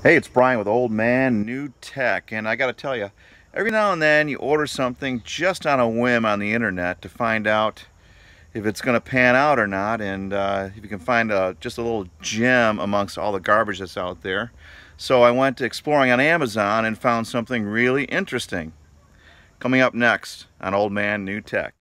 Hey, it's Brian with Old Man New Tech, and I got to tell you, every now and then you order something just on a whim on the internet to find out if it's going to pan out or not, and uh, if you can find a, just a little gem amongst all the garbage that's out there. So I went exploring on Amazon and found something really interesting. Coming up next on Old Man New Tech.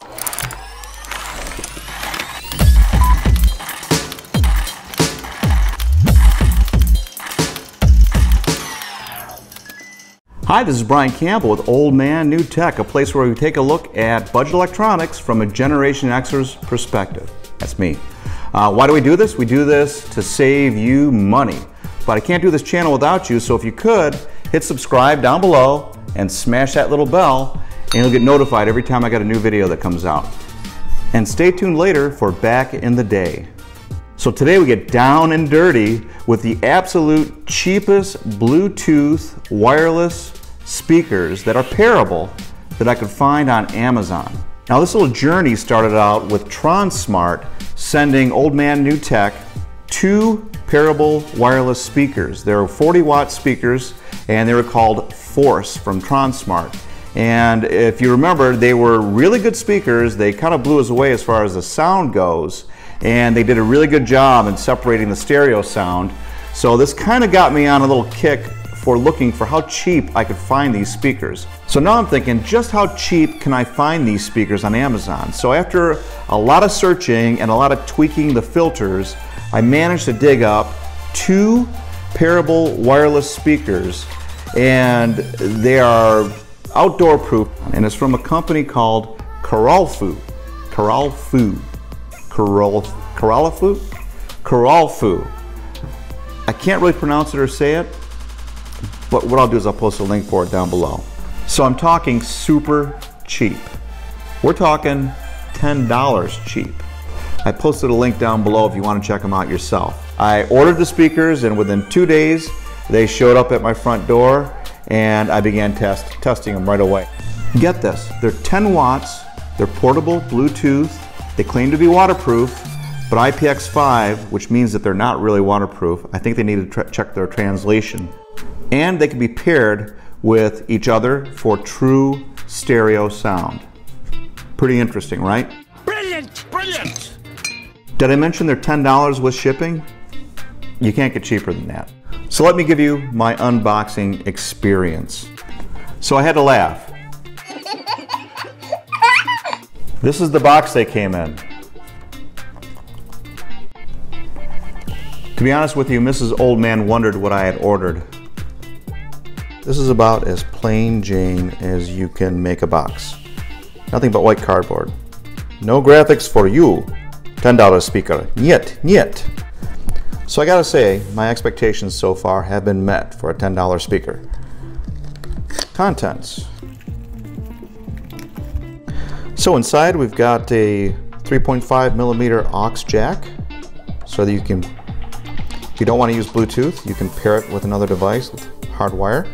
Hi, this is Brian Campbell with Old Man New Tech, a place where we take a look at budget electronics from a Generation Xer's perspective. That's me. Uh, why do we do this? We do this to save you money. But I can't do this channel without you, so if you could, hit subscribe down below and smash that little bell, and you'll get notified every time I got a new video that comes out. And stay tuned later for Back in the Day. So today we get down and dirty with the absolute cheapest Bluetooth wireless speakers that are pairable that I could find on Amazon. Now this little journey started out with Tronsmart sending Old Man New Tech two pairable wireless speakers. They're 40 watt speakers and they were called Force from Tronsmart. And if you remember, they were really good speakers. They kind of blew us away as far as the sound goes and they did a really good job in separating the stereo sound. So this kind of got me on a little kick for looking for how cheap I could find these speakers. So now I'm thinking, just how cheap can I find these speakers on Amazon? So after a lot of searching and a lot of tweaking the filters, I managed to dig up two pairable wireless speakers and they are outdoor proof and it's from a company called Coralfu. Coralfu. Coralfu? Coralfu. I can't really pronounce it or say it, but what I'll do is I'll post a link for it down below. So I'm talking super cheap. We're talking $10 cheap. I posted a link down below if you want to check them out yourself. I ordered the speakers and within two days they showed up at my front door and I began test, testing them right away. Get this, they're 10 watts, they're portable, Bluetooth, they claim to be waterproof, but IPX5, which means that they're not really waterproof, I think they need to check their translation. And they can be paired with each other for true stereo sound. Pretty interesting, right? Brilliant! Brilliant! Did I mention they're $10 with shipping? You can't get cheaper than that. So let me give you my unboxing experience. So I had to laugh. This is the box they came in. To be honest with you, Mrs. Old Man wondered what I had ordered. This is about as plain Jane as you can make a box. Nothing but white cardboard. No graphics for you. $10 speaker. Niet, niet. So I gotta say, my expectations so far have been met for a $10 speaker. Contents. So inside we've got a 3.5 millimeter aux jack so that you can, if you don't want to use Bluetooth, you can pair it with another device with hardwire.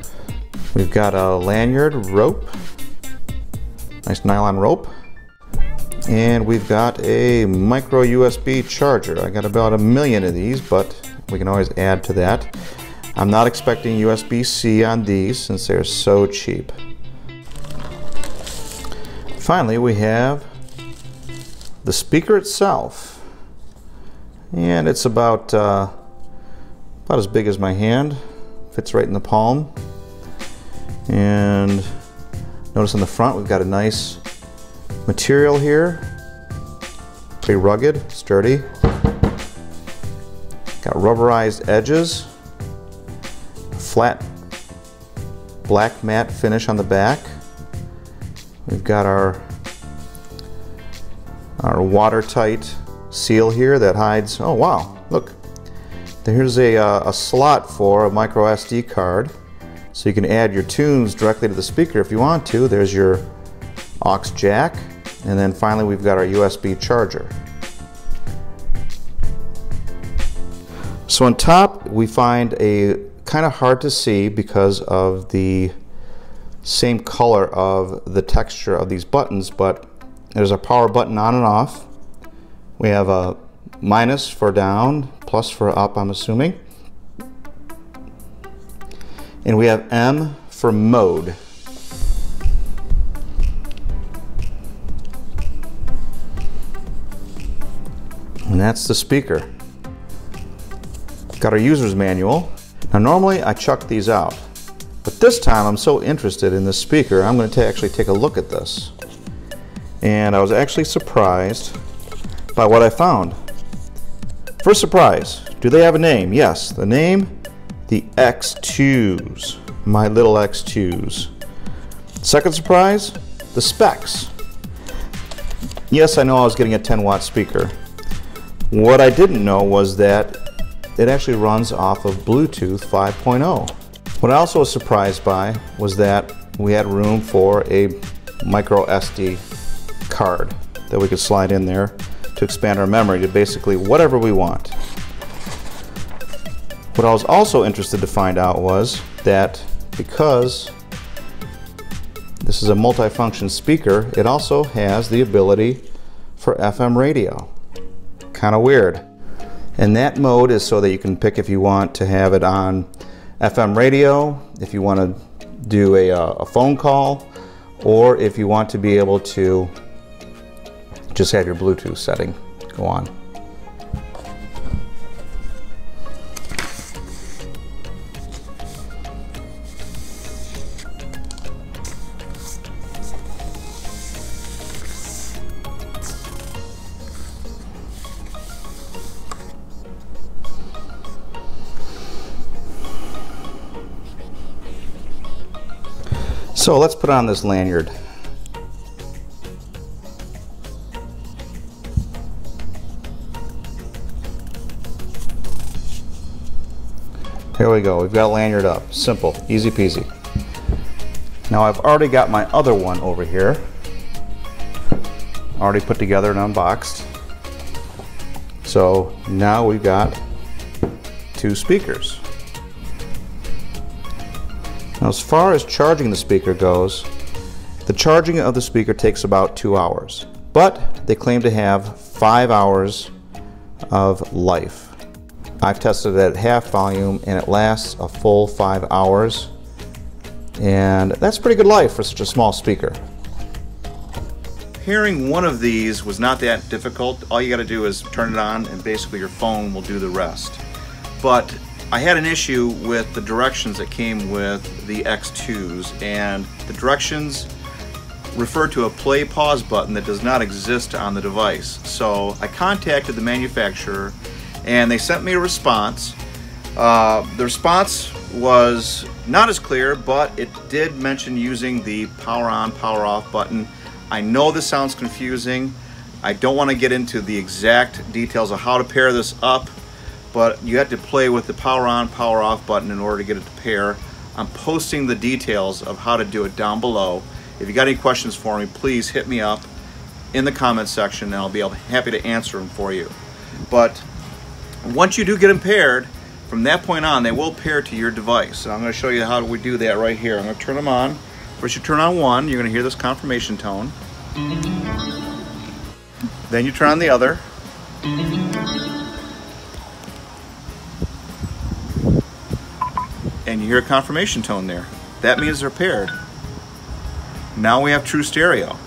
We've got a lanyard rope, nice nylon rope. And we've got a micro USB charger. I got about a million of these, but we can always add to that. I'm not expecting USB-C on these since they're so cheap. Finally, we have the speaker itself. And it's about, uh, about as big as my hand. Fits right in the palm. And notice on the front we've got a nice material here. Pretty rugged, sturdy. Got rubberized edges. Flat black matte finish on the back. We've got our, our watertight seal here that hides, oh wow, look. Here's a, uh, a slot for a micro SD card. So you can add your tunes directly to the speaker if you want to. There's your aux jack. And then finally we've got our USB charger. So on top we find a kind of hard to see because of the same color of the texture of these buttons, but there's a power button on and off. We have a minus for down, plus for up, I'm assuming. And we have M for mode. And that's the speaker. Got our user's manual. Now normally I chuck these out, but this time I'm so interested in this speaker, I'm going to actually take a look at this. And I was actually surprised by what I found. First surprise, do they have a name? Yes, the name, the X2s, my little X2s. Second surprise, the specs. Yes, I know I was getting a 10 watt speaker. What I didn't know was that it actually runs off of Bluetooth 5.0. What I also was surprised by was that we had room for a micro SD card that we could slide in there to expand our memory to basically whatever we want. What I was also interested to find out was that because this is a multifunction speaker, it also has the ability for FM radio. Kind of weird. And that mode is so that you can pick if you want to have it on FM radio, if you want to do a, uh, a phone call, or if you want to be able to just have your Bluetooth setting go on. So let's put on this lanyard. Here we go, we've got lanyard up. Simple, easy peasy. Now I've already got my other one over here. Already put together and unboxed. So now we've got two speakers. Now as far as charging the speaker goes, the charging of the speaker takes about two hours, but they claim to have five hours of life. I've tested it at half volume and it lasts a full five hours. And that's pretty good life for such a small speaker. Hearing one of these was not that difficult. All you got to do is turn it on and basically your phone will do the rest. But I had an issue with the directions that came with the X2s and the directions refer to a play pause button that does not exist on the device. So I contacted the manufacturer and they sent me a response. Uh, the response was not as clear, but it did mention using the power on, power off button. I know this sounds confusing. I don't want to get into the exact details of how to pair this up, but you have to play with the power on, power off button in order to get it to pair. I'm posting the details of how to do it down below. If you got any questions for me, please hit me up in the comments section and I'll be happy to answer them for you. But once you do get them paired, from that point on, they will pair to your device. And I'm going to show you how we do that right here. I'm going to turn them on. First you turn on one, you're going to hear this confirmation tone. Then you turn on the other. And you hear a confirmation tone there. That means they're paired. Now we have true stereo.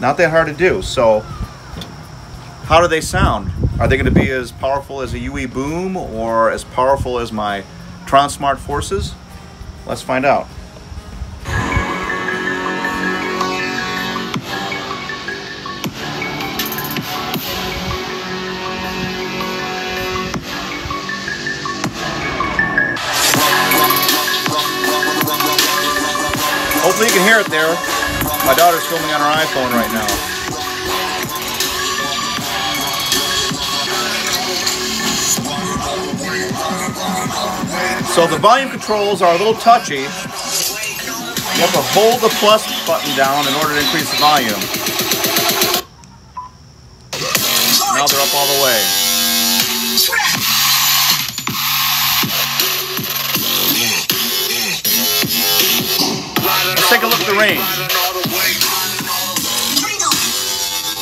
Not that hard to do. So how do they sound? Are they going to be as powerful as a UE Boom or as powerful as my Tronsmart Forces? Let's find out. Hopefully you can hear it there. My daughter's filming on her iPhone right now. So the volume controls are a little touchy. You have to hold the plus button down in order to increase the volume. Now they're up all the way. The range.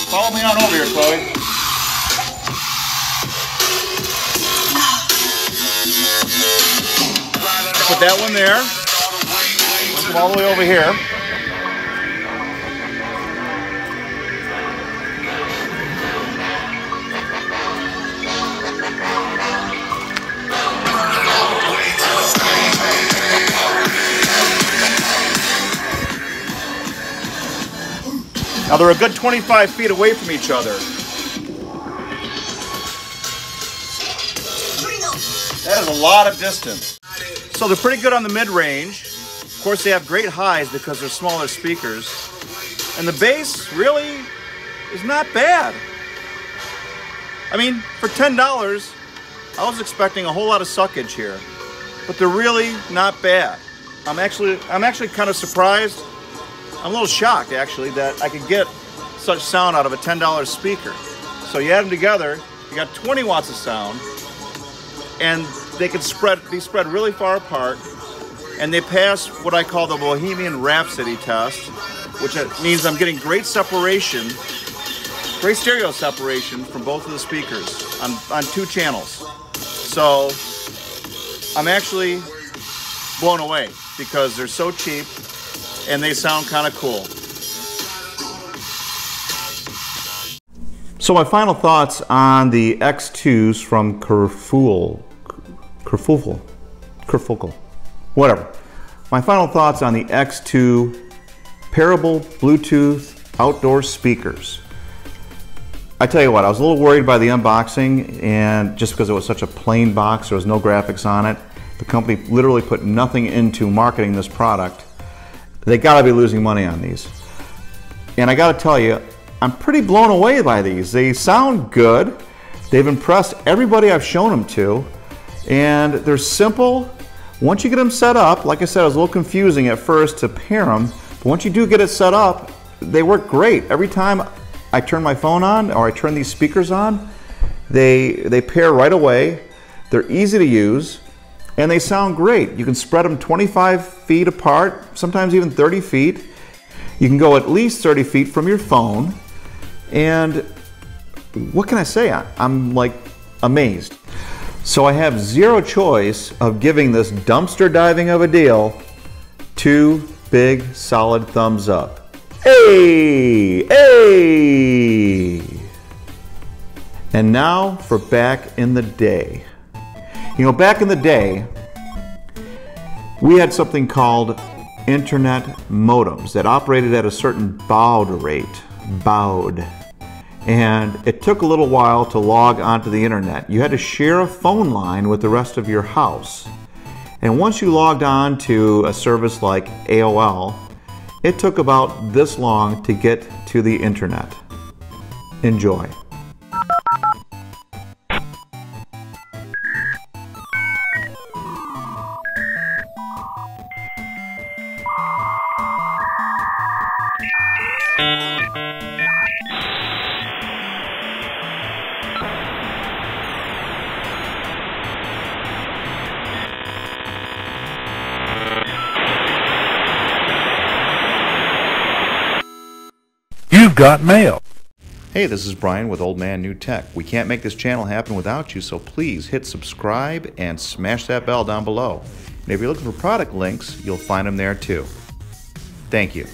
Follow me on over here, Chloe. Put that one there. Them all the way over here. Now they're a good 25 feet away from each other. That is a lot of distance. So they're pretty good on the mid-range. Of course, they have great highs because they're smaller speakers. And the bass really is not bad. I mean, for $10, I was expecting a whole lot of suckage here, but they're really not bad. I'm actually, I'm actually kind of surprised I'm a little shocked actually that I could get such sound out of a $10 speaker. So you add them together, you got 20 watts of sound, and they can spread be spread really far apart, and they pass what I call the Bohemian Rhapsody test, which means I'm getting great separation, great stereo separation from both of the speakers on, on two channels. So I'm actually blown away because they're so cheap and they sound kind of cool. So my final thoughts on the X2s from Kerfuel, Kerfuel, Kerfuel, whatever. My final thoughts on the X2 Pairable Bluetooth outdoor speakers. I tell you what, I was a little worried by the unboxing and just because it was such a plain box, there was no graphics on it. The company literally put nothing into marketing this product they got to be losing money on these. And I got to tell you, I'm pretty blown away by these. They sound good. They've impressed everybody I've shown them to. And they're simple. Once you get them set up, like I said, it was a little confusing at first to pair them. But once you do get it set up, they work great. Every time I turn my phone on or I turn these speakers on, they, they pair right away. They're easy to use and they sound great. You can spread them 25 feet apart, sometimes even 30 feet. You can go at least 30 feet from your phone. And what can I say? I'm like amazed. So I have zero choice of giving this dumpster diving of a deal two big solid thumbs up. Hey, hey! And now for back in the day. You know, back in the day, we had something called internet modems that operated at a certain baud rate, baud. And it took a little while to log onto the internet. You had to share a phone line with the rest of your house. And once you logged on to a service like AOL, it took about this long to get to the internet. Enjoy. You've got mail. Hey, this is Brian with Old Man New Tech. We can't make this channel happen without you, so please hit subscribe and smash that bell down below. And if you're looking for product links, you'll find them there too. Thank you.